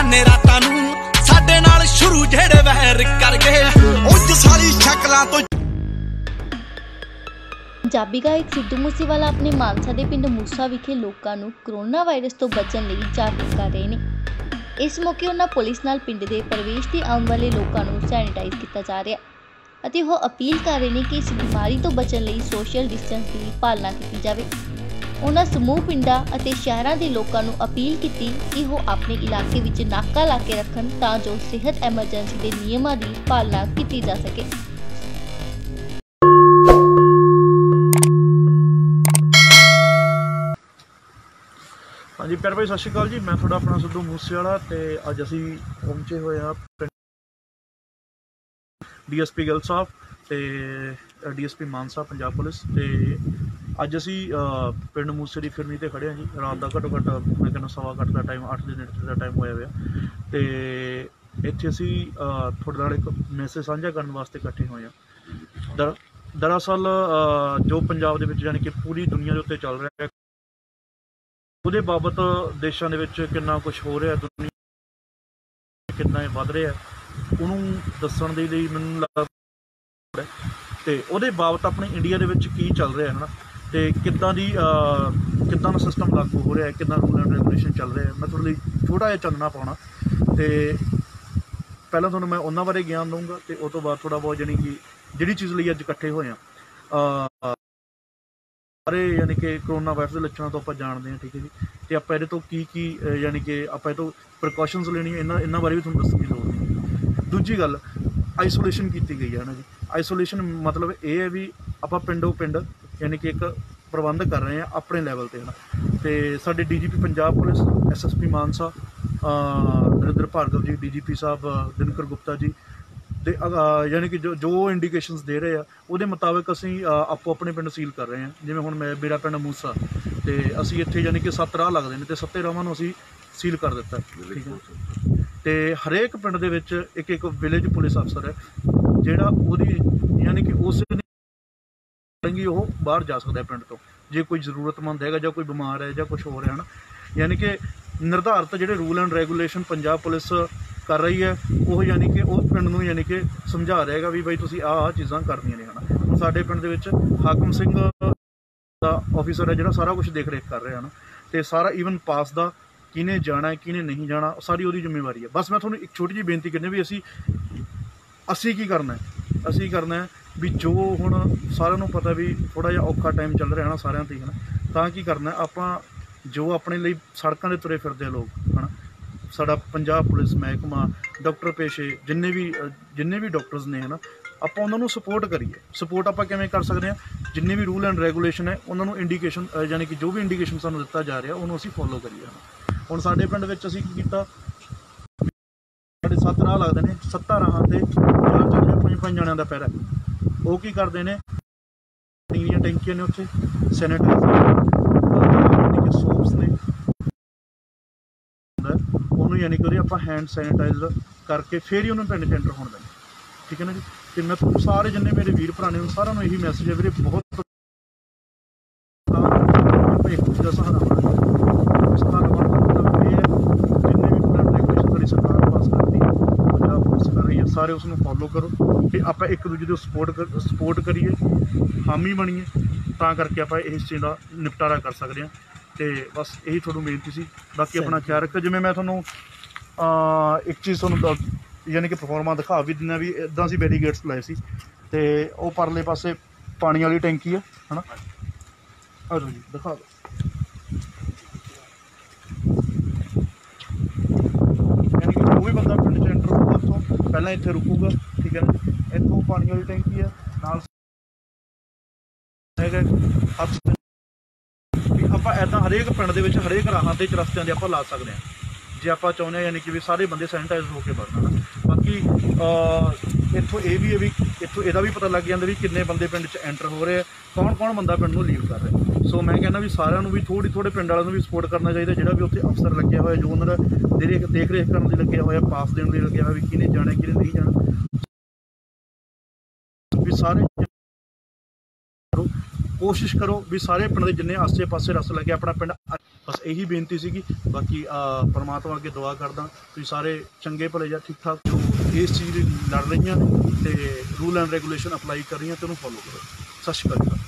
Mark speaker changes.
Speaker 1: ਜਾਂਦੇ ਰਾਤਾਂ ਨੂੰ ਸਾਡੇ ਨਾਲ ਸ਼ੁਰੂ ਜਿਹੜੇ ਵਹਿਰ ਕਰ ਗਏ ਉੱਜ ਸਾਲੀ ਸ਼ਕਲਾਂ ਤੋਂ
Speaker 2: ਪੰਜਾਬੀ ਗਾਇਕ ਸਿੱਧੂ ਮੂਸੇਵਾਲਾ ਆਪਣੇ ਮਾਨਸਾ ਦੇ ਪਿੰਡ ਮੂਸਾ ਵਿਖੇ ਲੋਕਾਂ ਨੂੰ ਕਰੋਨਾ ਵਾਇਰਸ ਤੋਂ ਬਚਣ ਲਈ ਜਾਗਰੂਕ ਕਰ ਰਹੇ ਨੇ। ਇਸ ਮੌਕੇ ਉਹਨਾਂ ਪੁਲਿਸ ਨਾਲ ਪਿੰਡ ਦੇ ਪ੍ਰਵੇਸ਼ ਤੇ ਆਉਣ ਵਾਲੇ ਲੋਕਾਂ ਨੂੰ ਸੈਨੀਟਾਈਜ਼ ਕੀਤਾ ਜਾ ਰਿਹਾ ਅਤੇ ਉਹ ਅਪੀਲ ਕਰ ਰਹੇ ਨੇ ਕਿ ਇਸ ਬਿਮਾਰੀ ਤੋਂ ਬਚਣ ਲਈ ਸੋਸ਼ਲ ਡਿਸਟੈਂਸ ਦੀ ਪਾਲਣਾ ਕੀਤੀ ਜਾਵੇ। ਉਹਨਾਂ ਸਮੂਹ, ਪਿੰਡਾਂ ਅਤੇ ਸ਼ਹਿਰਾਂ ਦੇ ਲੋਕਾਂ ਨੂੰ ਅਪੀਲ ਕੀਤੀ ਕਿ ਉਹ ਆਪਣੇ ਇਲਾਕੇ ਵਿੱਚ ਨਾਕਾ ਲਾ ਕੇ ਰੱਖਣ ਤਾਂ ਜੋ ਸਿਹਤ ਐਮਰਜੈਂਸੀ ਦੇ ਨਿਯਮਾਂ ਦੀ ਪਾਲਣਾ ਕੀਤੀ ਜਾ ਸਕੇ।
Speaker 3: ਹਾਂਜੀ, ਪਿਆਰ ਭਾਈ, ਸਤਿ ਸ਼੍ਰੀ ਅਕਾਲ ਜੀ। ਮੈਂ ਤੁਹਾਡਾ ਆਪਣਾ ਸਿੱਧੂ ਮੂਸੇਵਾਲਾ ਤੇ ਅੱਜ ਅਸੀਂ ਪਹੁੰਚੇ ਹੋਏ ਆ ਡੀਐਸਪੀ ਗਿੱਲ ਸਾਹਿਬ ਤੇ ਡੀਐਸਪੀ ਮਾਨਸਾ ਪੰਜਾਬ ਪੁਲਿਸ ਤੇ ਅੱਜ ਅਸੀਂ ਪਿੰਡ ਮੂਸੇ ਦੀ ਫਿਰਨੀ ਤੇ ਖੜੇ ਆ ਜੀ। ਰਾਤ ਦਾ ਘੱਟੋ ਘੱਟ, ਮੈਂ ਕਹਿੰਦਾ ਸਵਾ ਘੱਟ ਦਾ ਟਾਈਮ 8 ਦੇ ਨੇੜੇ ਦਾ ਟਾਈਮ ਹੋਇਆ ਹੋਇਆ ਤੇ ਇੱਥੇ ਅਸੀਂ ਤੁਹਾਡੇ ਨਾਲ ਇੱਕ ਮੈਸੇਜ ਸਾਂਝਾ ਕਰਨ ਵਾਸਤੇ ਇਕੱਠੇ ਹੋਏ ਆ ਦਰ- ਦਰਅਸਲ ਜੋ ਪੰਜਾਬ ਦੇ ਵਿੱਚ ਯਾਨੀ ਕਿ ਪੂਰੀ ਦੁਨੀਆ ਦੇ ਉੱਤੇ ਚੱਲ ਰਿਹਾ ਹੈ, ਉਹਦੇ ਬਾਬਤ ਦੇਸ਼ਾਂ ਦੇ ਵਿੱਚ ਕਿੰਨਾ ਕੁਝ ਹੋ ਰਿਹਾ ਦੁਨੀਆ ਕਿੰਨਾ ਇਹ ਵੱਧ ਰਿਹਾ ਉਹਨੂੰ ਦੱਸਣ ਦੇ ਲਈ ਮੈਨੂੰ ਲੱਗਦਾ ਹੈ। ਤੇ ਉਹਦੇ ਬਾਬਤ ਆਪਣੇ ਇੰਡੀਆ ਦੇ ਵਿੱਚ ਕੀ ਚੱਲ ਰਿਹਾ ਹੈ ਨਾ ਤੇ ਕਿੱਦਾਂ ਦੀ ਕਿੱਦਾਂ ਦਾ ਸਿਸਟਮ ਲਾਗੂ ਹੋ ਰਿਹਾ ਹੈ, ਕਿੱਦਾਂ ਰੂਲ ਐਂਡ ਰੈਗੂਲੇਸ਼ਨ ਚੱਲ ਰਿਹਾ ਹੈ, ਮੈਂ ਤੁਹਾਡੇ ਲਈ ਛੋਟਾ ਜਿਹਾ ਚਾਨਣਾ ਪਾਉਣਾ। ਤੇ ਪਹਿਲਾਂ ਤੁਹਾਨੂੰ ਮੈਂ ਉਹਨਾਂ ਬਾਰੇ ਗਿਆਨ ਦਊਂਗਾ ਤੇ ਉਸ ਤੋਂ ਬਾਅਦ ਥੋੜਾ ਬਹੁਤ ਜਾਣੀ ਕਿ ਜਿਹੜੀ ਚੀਜ਼ ਲਈ ਅੱਜ ਇਕੱਠੇ ਹੋਏ ਆ ਸਾਰੇ ਯਾਨੀ ਕਿ ਕਰੋਨਾ ਵਾਇਰਸ ਦੇ ਲੱਛਣਾਂ ਤੋਂ ਆਪਾਂ ਜਾਣਦੇ ਹਾਂ, ਠੀਕ ਹੈ ਜੀ। ਤੇ ਆਪਾਂ ਇਹਦੇ ਤੋਂ ਕੀ ਕੀ ਯਾਨੀ ਕਿ ਆਪਾਂ ਇਹ ਤੋਂ ਪ੍ਰੀਕਾਸ਼ਨਸ ਲੈਣੀਆਂ, ਇਹਨਾਂ ਇਹਨਾਂ ਬਾਰੇ ਵੀ ਤੁਹਾਨੂੰ ਦੱਸਣ ਦੀ ਲੋੜ ਨਹੀਂ। ਦੂਜੀ ਗੱਲ ਆਈਸੋਲੇਸ਼ਨ ਕੀਤੀ ਗਈ ਹੈ ਨਾ ਜੀ। ਆਈਸੋਲੇਸ਼ਨ ਮਤਲਬ ਇਹ ਹੈ ਵੀ ਆਪਾਂ ਪਿੰਡੋਂ ਪਿੰਡ ਯਾਨੀ ਕਿ ਇੱਕ ਪ੍ਰਬੰਧ ਕਰ ਰਹੇ ਹਾਂ ਆਪਣੇ ਲੈਵਲ ਤੇ ਹਨਾ। ਤੇ ਸਾਡੇ DGP Punjab police SSP Mansa Narinder Bhargav ji DGP ਸਾਹਿਬ ਦਿਨਕਰ ਗੁਪਤਾ ਜੀ ਦੇ ਯਾਨੀ ਕਿ ਜੋ ਜੋ ਇੰਡੀਕੇਸ਼ਨਸ ਦੇ ਰਹੇ ਆ ਉਹਦੇ ਮੁਤਾਬਕ ਅਸੀਂ ਆਪੋ ਆਪਣੇ ਪਿੰਡ ਸੀਲ ਕਰ ਰਹੇ ਹਾਂ ਜਿਵੇਂ ਹੁਣ ਮੈਂ ਮੇਰਾ ਪਿੰਡ ਮੂਸਾ ਤੇ ਅਸੀਂ ਇੱਥੇ ਯਾਨੀ ਕਿ ਸੱਤ ਰਾਹ ਲੱਗਦੇ ਨੇ ਤੇ ਸੱਤੇ ਰਾਹਾਂ ਨੂੰ ਅਸੀਂ ਸੀਲ ਕਰ ਦਿੱਤਾ। ਠੀਕ ਹੈ ਤੇ ਹਰੇਕ ਪਿੰਡ ਦੇ ਵਿੱਚ ਇੱਕ ਇੱਕ ਵਿਲੇਜ ਪੁਲਿਸ ਅਫਸਰ ਹੈ ਜਿਹੜਾ ਉਹਦੀ ਯਾਨੀ ਕਿ ਉਸ ਕਿ ਉਹ ਬਾਹਰ ਜਾ ਸਕਦਾ ਪਿੰਡ ਤੋਂ। ਜੇ ਕੋਈ ਜ਼ਰੂਰਤਮੰਦ ਹੈਗਾ ਜਾਂ ਕੋਈ ਬਿਮਾਰ ਹੈ ਜਾਂ ਕੁਝ ਹੋ ਰਿਹਾ ਹੈ ਨਾ ਯਾਨੀ ਕਿ ਨਿਰਧਾਰਤ ਜਿਹੜੇ rule and regulation Punjab police ਕਰ ਰਹੀ ਹੈ, ਉਹ ਯਾਨੀ ਕਿ ਉਹ ਪਿੰਡ ਨੂੰ ਯਾਨੀ ਕਿ ਸਮਝਾ ਰਿਹਾ ਹੈਗਾ ਵੀ ਬਈ ਤੁਸੀਂ ਆਹ ਆਹ ਚੀਜ਼ਾਂ ਕਰਨੀਆਂ ਨੇ ਹਨਾ। ਹੁਣ ਸਾਡੇ ਪਿੰਡ ਦੇ ਵਿੱਚ ਹਾਕਮ ਸਿੰਘ ਦਾ ਆਫੀਸਰ ਹੈ ਜਿਹੜਾ ਸਾਰਾ ਕੁਝ ਦੇਖ ਰੇਖ ਕਰ ਰਿਹਾ ਹੈ ਨਾ ਤੇ ਸਾਰਾ ਈਵਨ ਪਾਸ ਦਾ ਕਿਹਨੇ ਜਾਣਾ ਹੈ, ਕਿਹਨੇ ਨਹੀਂ ਜਾਣਾ ਸਾਰੀ ਉਹਦੀ ਜ਼ਿੰਮੇਵਾਰੀ ਹੈ। ਬਸ ਮੈਂ ਤੁਹਾਨੂੰ ਇੱਕ ਛੋਟੀ ਜਿਹੀ ਬੇਨਤੀ ਕਰਨੀ ਵੀ ਅਸੀਂ ਅਸੀਂ ਕੀ ਕਰਨਾ ਹੈ? ਅਸੀਂ ਕਰਨਾ ਹੈ? ਵੀ ਜੋ ਹੁਣ ਸਾਰਿਆਂ ਨੂੰ ਪਤਾ ਵੀ ਥੋੜਾ ਜਿਹਾ ਔਖਾ ਟਾਈਮ ਚੱਲ ਰਿਹਾ ਹੈ ਨਾ ਸਾਰਿਆਂ ਤੇ ਹੀ ਹਨਾ, ਤਾਂ ਕੀ ਕਰਨਾ ਆਪਾਂ ਜੋ ਆਪਣੇ ਲਈ ਸੜਕਾਂ ਦੇ ਤੁਰੇ ਫਿਰਦੇ ਆ ਲੋਕ ਹਨਾ, ਸਾਡਾ ਪੰਜਾਬ ਪੁਲਿਸ ਮਹਿਕਮਾ ਡਾਕਟਰ ਪੇਸ਼ੇ, ਜਿੰਨੇ ਵੀ ਜਿੰਨੇ ਵੀ ਡਾਕਟਰਸ ਨੇ ਹਨਾ, ਆਪਾਂ ਉਹਨਾਂ ਨੂੰ ਸਪੋਰਟ ਕਰੀਏ। ਸਪੋਰਟ ਆਪਾਂ ਕਿਵੇਂ ਕਰ ਸਕਦੇ ਹਾਂ? ਜਿੰਨੇ ਵੀ ਰੂਲ ਐਂਡ ਰੈਗੂਲੇਸ਼ਨ ਹੈ, ਉਹਨਾਂ ਨੂੰ ਇੰਡੀਕੇਸ਼ਨ ਯਾਨੀ ਕਿ ਜੋ ਵੀ ਇੰਡੀਕੇਸ਼ਨ ਸਾਨੂੰ ਦਿੱਤਾ ਜਾ ਰਿਹਾ, ਉਹਨੂੰ ਅਸੀਂ ਫੋਲੋ ਕਰੀਏ ਹਨਾ। ਹੁਣ ਸਾਡੇ ਪਿੰਡ ਵਿੱਚ ਅਸੀਂ ਕੀ ਕੀਤਾ? ਸਾਡੇ ਸੱਤ ਰਾਹ ਲੱਗਦੇ ਨੇ, ਸੱਤਾਂ ਰਾਹਾਂ ਤੇ ਚਾਰ ਚਾਰ ਪੰਜ ਪੰਜ ਜਣਿਆਂ ਦਾ ਪੈਰਾ ਉਹ ਕੀ ਕਰਦੇ ਨੇ? ਦੀਆਂ ਟੈਂਕੀਆਂ ਨੇ ਉੱਥੇ ਸੈਨੀਟਾਈਜ਼ਰ ਯਾਨੀ ਕਿ ਸੋਪਸ ਨੇ। ਉਹਨੂੰ ਯਾਨੀ ਕਿ ਉਹਦੇ ਆਪਾਂ ਹੈਂਡ ਸੈਨੀਟਾਈਜ਼ਰ ਕਰਕੇ ਫੇਰ ਹੀ ਉਹਨੂੰ ਪਿੰਡ 'ਚ ਐਂਟਰ ਹੋਣ ਦੇਣਾ ਠੀਕ ਹੈ ਨਾ ਜੀ? ਤੇ ਮੈਂ ਤੁਹਾਨੂੰ ਸਾਰੇ ਜਿੰਨੇ ਮੇਰੇ ਵੀਰ ਭਰਾ ਨੇ, ਉਹਨਾਂ ਸਾਰਿਆਂ ਨੂੰ ਇਹੀ ਮੈਸੇਜ ਹੈ ਵੀਰੇ, ਬਹੁਤ ਇੱਕ ਦੂਜੇ ਦਾ ਸਹਾਰਾ ਬਣਾਉਣਾ ਸਹਾਰਾ ਬਣਾਉਣ ਦਾ ਮਤਲਬ ਇਹ ਹੈ ਜਿੰਨੇ ਵੀ ਪਿੰਡ ਦੇ ਕੁਝ ਸਾਡੀ ਸਰਕਾਰ ਪਾਸ ਕਰਦੀ ਹੈ ਪੰਜਾਬ ਪੁਲਿਸ ਕਰ ਰਹੀ ਹੈ ਸਾਰੇ ਉਸ ਨੂੰ ਫੋਲੋ ਕਰੋ ਤੇ ਆਪਾਂ ਇੱਕ ਦੂਜੇ ਦੀ ਸਪੋਰਟ ਸਪੋਰਟ ਕਰੀਏ ਹਾਮੀ ਬਣੀਏ ਤਾਂ ਕਰਕੇ ਆਪਾਂ ਇਸ ਚੀਜ਼ ਦਾ ਨਿਪਟਾਰਾ ਕਰ ਸਕਦੇ ਹਾਂ। ਤੇ ਬਸ ਇਹੀ ਤੁਹਾਨੂੰ ਬੇਨਤੀ ਸੀ। ਬਾਕੀ ਆਪਣਾ ਖਿਆਲ ਰੱਖੋ ਜਿਵੇਂ ਮੈਂ ਤੁਹਾਨੂੰ ਇੱਕ ਚੀਜ਼ ਤੁਹਾਨੂੰ ਯਾਨੀ ਕਿ ਪਰਫਾਰਮਾ ਦਿਖਾ ਵੀ ਦਿੰਦਾ ਵੀ ਇਦਾਂ ਅਸੀਂ ਬੈਰੀਗੇਡਸ ਲਾਏ ਸੀ। ਤੇ ਉਹ ਪਰਲੇ ਪਾਸੇ ਪਾਣੀ ਵਾਲੀ ਟੈਂਕੀ ਆ ਹਨਾ? ਆ ਜੀ ਦਿਖਾ ਦਿਓ ਯਾਨੀ ਕਿ ਕੋਈ ਵੀ ਬੰਦਾ ਪਿੰਡ ਚ ਐਂਟਰ ਹੋਊਗਾ ਇੱਥੋਂ ਪਹਿਲਾਂ ਇੱਥੇ ਰੁਕੂਗਾ, ਠੀਕ ਹੈ ਨਾ? ਇੱਥੋਂ ਪਾਣੀ ਵਾਲੀ ਟੈਂਕੀ ਆ, ਨਾਲ ਹੈਗਾ ਹੱਥ ਵੀ ਆਪਾਂ ਐਦਾਂ ਹਰੇਕ ਪਿੰਡ ਦੇ ਵਿੱਚ ਹਰੇਕ ਰਾਹਾਂ ਤੇ ਰਸਤਿਆਂ ਦੇ ਆਪਾਂ ਲਾ ਸਕਦੇ ਹਾਂ। ਜੇ ਆਪਾਂ ਚਾਹੁੰਦੇ ਹਾਂ ਯਾਨੀ ਕਿ ਵੀ ਸਾਰੇ ਬੰਦੇ ਸੈਨੀਟਾਈਜ਼ ਹੋ ਕੇ ਵੜਨ ਹਨਾ ਬਾਕੀ ਇੱਥੋਂ ਇਹ ਵੀ ਹੈ ਵੀ, ਇੱਥੋਂ ਇਹਦਾ ਵੀ ਪਤਾ ਲੱਗ ਜਾਂਦਾ ਵੀ ਕਿੰਨੇ ਬੰਦੇ ਪਿੰਡ 'ਚ ਐਂਟਰ ਹੋ ਰਹੇ ਆ ਕੌਣ ਕੌਣ ਬੰਦਾ ਪਿੰਡ ਨੂੰ ਲੀਵ ਕਰ ਰਿਹਾ। ਸੋ ਮੈਂ ਕਹਿੰਦਾ ਵੀ ਸਾਰਿਆਂ ਨੂੰ ਵੀ ਥੋੜੀ ਥੋੜੇ ਪਿੰਡ ਵਾਲਿਆਂ ਨੂੰ ਵੀ ਸਪੋਰਟ ਕਰਨਾ ਚਾਹੀਦਾ ਜਿਹੜਾ ਵੀ ਉੱਥੇ ਅਫਸਰ ਲੱਗਿਆ ਹੋਇਆ, ਜੋ ਉਹਨਾਂ ਦਾ ਦੇਖ ਦੇਖ ਰੇਖ ਕਰਨ ਲਈ ਲੱਗਿਆ ਹੋਇਆ, ਪਾਸ ਦੇਣ ਲਈ ਲੱਗਿਆ ਹੋਇਆ ਵੀ ਕਿਹਨੇ ਜਾਣਾ, ਕਿਹਨੇ ਨਹੀਂ ਜਾਣਾ। ਵੀ ਸਾਰੇ ਕੋਸ਼ਿਸ਼ ਕਰੋ ਵੀ ਸਾਰੇ ਪਿੰਡ ਦੇ ਜਿੰਨੇ ਆਸੇ-ਪਾਸੇ ਰਸ ਲੱਗੇ, ਆਪਣਾ ਪਿੰਡ ਬਸ ਇਹੀ ਬੇਨਤੀ ਸੀਗੀ। ਬਾਕੀ ਪਰਮਾਤਮਾ ਅੱਗੇ ਦੁਆ ਕਰਦਾ ਤੁਸੀਂ ਸਾਰੇ ਚੰਗੇ ਭਲੇ ਜਾਂ ਠੀਕ ਠਾਕ ਜੋ ਇਸ ਚੀਜ਼ ਲਈ ਲੜ ਰਹੀਆਂ ਨੇ ਤੇ ਰੂਲ ਐਂਡ ਰੈਗੂਲੇਸ਼ਨ ਅਪਲਾਈ ਕਰ ਰਹੀਆਂ ਤੇ ਉਹਨੂੰ ਫੋਲੋ ਕਰੋ। ਸਤਿ ਸ਼੍ਰੀ ਅਕਾਲ